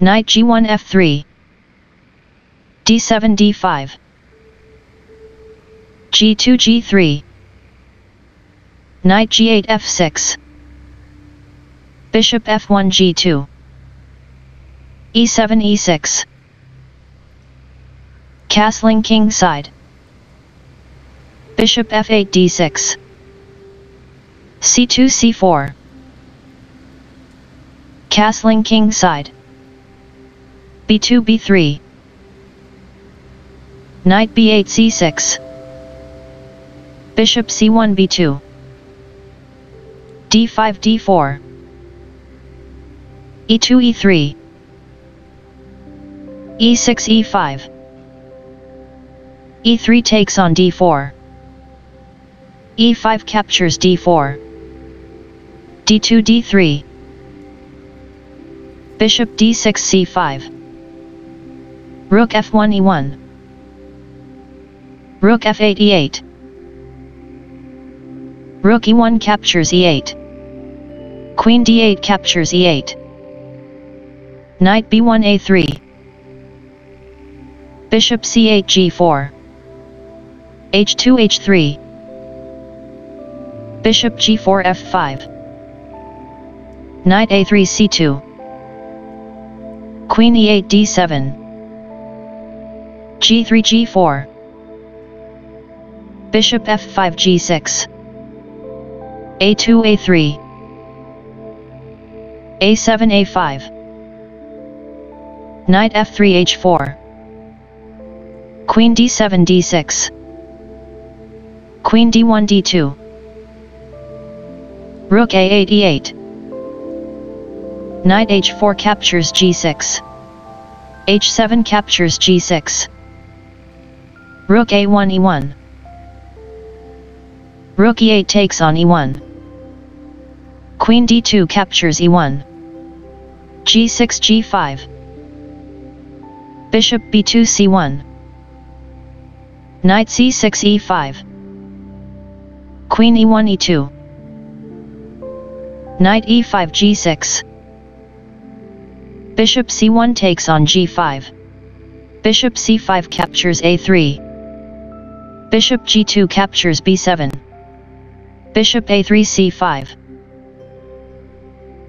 Knight g1 f3 d7 d5 g2 g3 Knight g8 f6 Bishop f1 g2 e7 e6 Castling king side Bishop f8 d6 c2 c4 Castling king side b2 b3 Knight b8 c6 Bishop c1 b2 d5 d4 e2 e3 e6 e5 e3 takes on d4 e5 captures d4 d2 d3 bishop d6 c5 rook f1 e1 rook f8 e8 rook e1 captures e8 queen d8 captures e8 knight b1 a3 bishop c8 g4 h2 h3 bishop g4 f5 knight a3 c2 queen e8 d7 g3 g4 bishop f5 g6 a2 a3 a7 a5 knight f3 h4 queen d7 d6 queen d1 d2 rook a8 e8 knight h4 captures g6 h7 captures g6 rook a1 e1 rook e8 takes on e1 queen d2 captures e1 g6 g5 bishop b2 c1 knight c6 e5 queen e1 e2 knight e5 g6 bishop c1 takes on g5 bishop c5 captures a3 bishop g2 captures b7 bishop a3 c5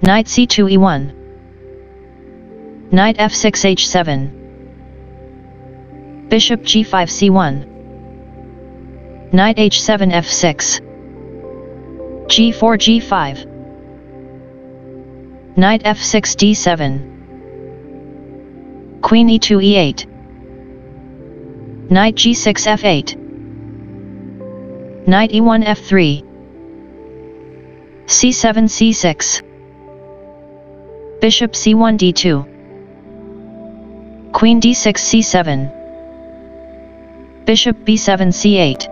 knight c2 e1 knight f6 h7 bishop g5 c1 knight h7 f6 g4 g5 knight f6 d7 queen e2 e8 knight g6 f8 knight e1 f3 c7 c6 bishop c1 d2 queen d6 c7 bishop b7 c8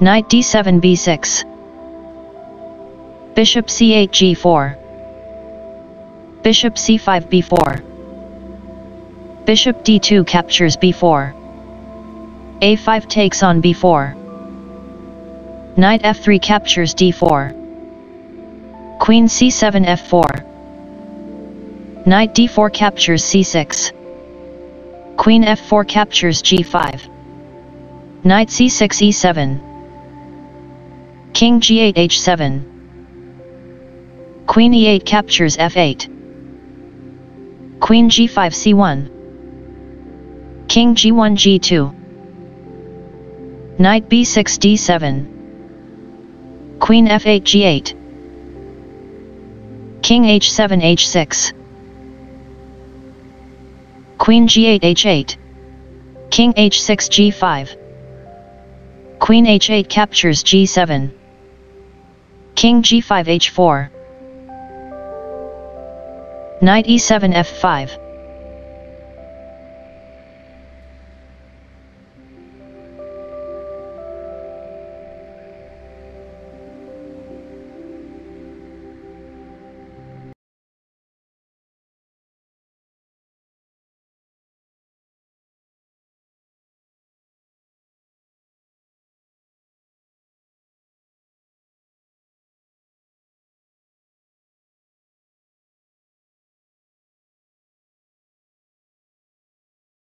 knight d7 b6 bishop c8 g4 bishop c5 b4 bishop d2 captures b4 a5 takes on b4 knight f3 captures d4 queen c7 f4 knight d4 captures c6 queen f4 captures g5 knight c6 e7 king g8 h7 queen e8 captures f8 queen g5 c1 king g1 g2 knight b6 d7 queen f8 g8 king h7 h6 queen g8 h8 king h6 g5 queen h8 captures g7 king g5 h4 knight e7 f5